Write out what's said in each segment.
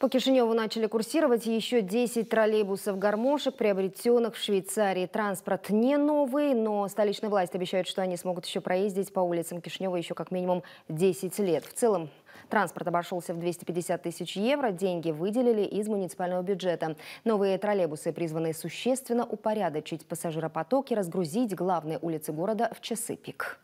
По Кишиневу начали курсировать еще 10 троллейбусов-гармошек, приобретенных в Швейцарии. Транспорт не новый, но столичная власть обещает, что они смогут еще проездить по улицам Кишинева еще как минимум 10 лет. В целом Транспорт обошелся в 250 тысяч евро. Деньги выделили из муниципального бюджета. Новые троллейбусы призваны существенно упорядочить пассажиропоток и разгрузить главные улицы города в часы пик.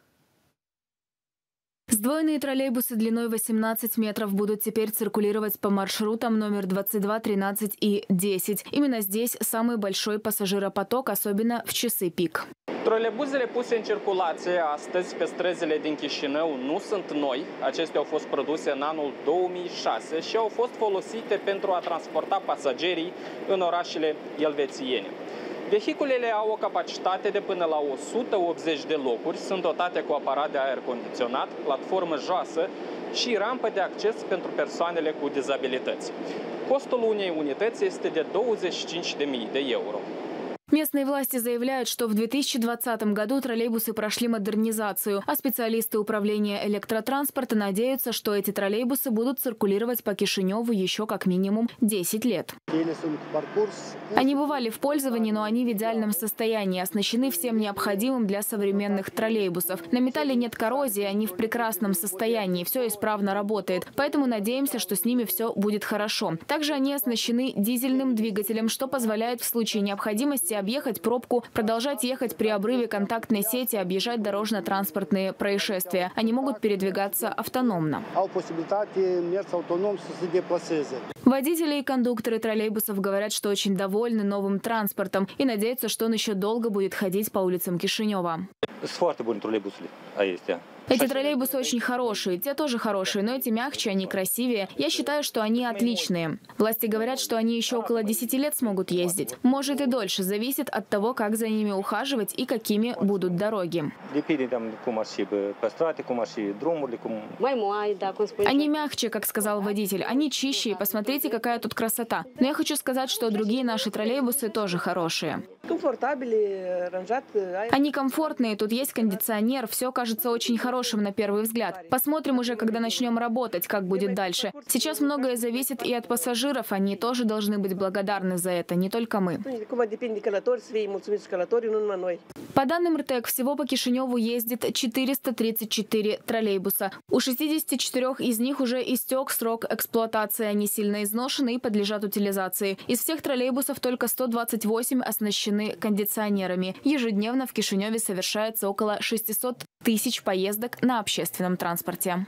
Сдвоенные троллейбусы длиной 18 метров будут теперь циркулировать по маршрутам номер 22, 13 и 10. Именно здесь самый большой пассажиропоток, особенно в часы пик. Trolebuzele puse în circulație astăzi pe străzile din Chișinău nu sunt noi. Acestea au fost produse în anul 2006 și au fost folosite pentru a transporta pasagerii în orașele elvețiene. Vehiculele au o capacitate de până la 180 de locuri, sunt dotate cu aparat de aer condiționat, platformă joasă și rampă de acces pentru persoanele cu dizabilități. Costul unei unități este de 25.000 de euro. Местные власти заявляют, что в 2020 году троллейбусы прошли модернизацию, а специалисты управления электротранспорта надеются, что эти троллейбусы будут циркулировать по Кишиневу еще как минимум 10 лет. Они бывали в пользовании, но они в идеальном состоянии, оснащены всем необходимым для современных троллейбусов. На металле нет коррозии, они в прекрасном состоянии, все исправно работает. Поэтому надеемся, что с ними все будет хорошо. Также они оснащены дизельным двигателем, что позволяет в случае необходимости объехать пробку, продолжать ехать при обрыве контактной сети, объезжать дорожно-транспортные происшествия. Они могут передвигаться автономно. Водители и кондукторы троллейбусов говорят, что очень довольны новым транспортом и надеются, что он еще долго будет ходить по улицам Кишинева. Эти троллейбусы очень хорошие, те тоже хорошие, но эти мягче, они красивее. Я считаю, что они отличные. Власти говорят, что они еще около 10 лет смогут ездить. Может и дольше, зависит от того, как за ними ухаживать и какими будут дороги. Они мягче, как сказал водитель, они чище, и посмотрите, какая тут красота. Но я хочу сказать, что другие наши троллейбусы тоже хорошие. Они комфортные, тут есть кондиционер, все кажется очень хорошим на первый взгляд. Посмотрим уже, когда начнем работать, как будет дальше. Сейчас многое зависит и от пассажиров, они тоже должны быть благодарны за это, не только мы. По данным РТЭК, всего по Кишиневу ездит 434 троллейбуса. У 64 из них уже истек срок эксплуатации, они сильно изношены и подлежат утилизации. Из всех троллейбусов только 128 оснащены кондиционерами. Ежедневно в Кишиневе совершается около 600 тысяч поездок на общественном транспорте.